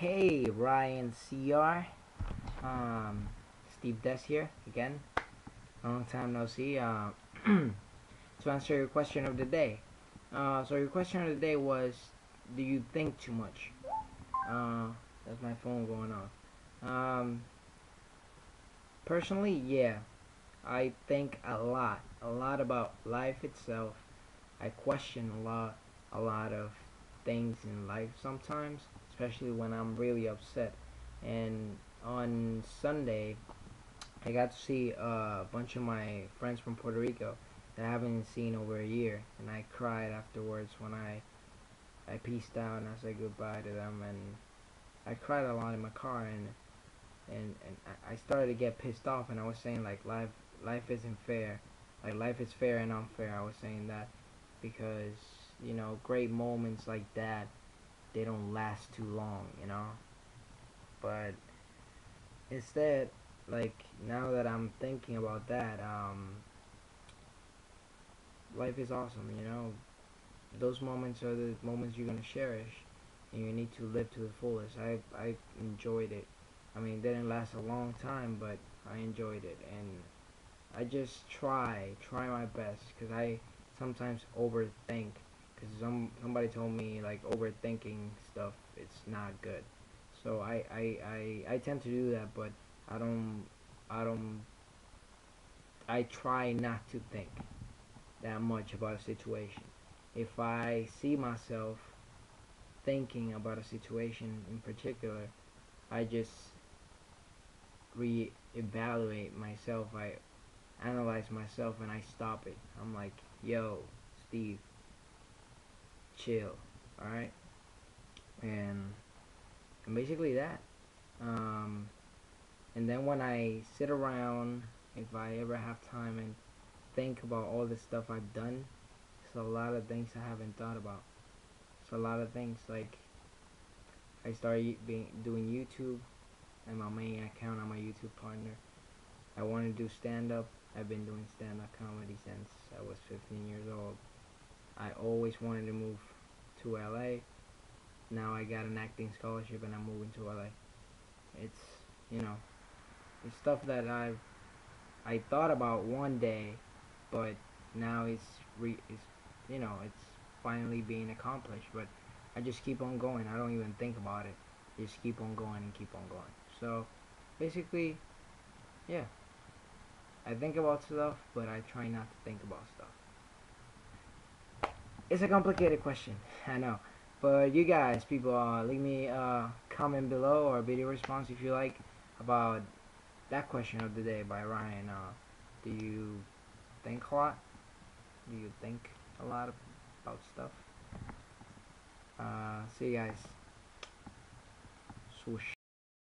Hey, Ryan Cyr. Um, Steve Dez here again. Long time no see. Uh, to answer your question of the day. Uh, so your question of the day was, do you think too much? Uh, that's my phone going off. Um, personally, yeah. I think a lot, a lot about life itself. I question a lot, a lot of things in life sometimes, especially when I'm really upset. And on Sunday, I got to see a bunch of my friends from Puerto Rico that I haven't seen over a year, and I cried afterwards when I I pieced out and I said goodbye to them, and I cried a lot in my car, and and and I started to get pissed off, and I was saying like life life isn't fair, like life is fair and unfair. I was saying that because you know great moments like that they don't last too long, you know. But instead, like now that I'm thinking about that, um, life is awesome, you know. Those moments are the moments you're gonna cherish, and you need to live to the fullest. I I enjoyed it. I mean, it didn't last a long time, but I enjoyed it, and I just try, try my best, cause I sometimes overthink. Cause some somebody told me like overthinking stuff, it's not good. So I I I, I tend to do that, but I don't I don't I try not to think that much about a situation. If I see myself thinking about a situation in particular, I just re-evaluate myself. I analyze myself and I stop it. I'm like, yo, Steve, chill, alright? And, and basically that. Um, and then when I sit around, if I ever have time and think about all the stuff I've done, it's a lot of things I haven't thought about. It's a lot of things like I started being, doing YouTube and my main account on my YouTube partner. I want to do stand-up. I've been doing stand-up comedy since I was 15 years old. I always wanted to move to LA. Now I got an acting scholarship and I'm moving to LA. It's, you know, it's stuff that I've I thought about one day, but now it's re it's you know it's finally being accomplished. But I just keep on going. I don't even think about it. Just keep on going and keep on going. So basically, yeah. I think about stuff, but I try not to think about stuff. It's a complicated question, I know. But you guys, people, uh, leave me a comment below or video response if you like about that question of the day by Ryan. Uh, do you think a lot? Do you think a lot about stuff? Uh, see you guys. Swoosh.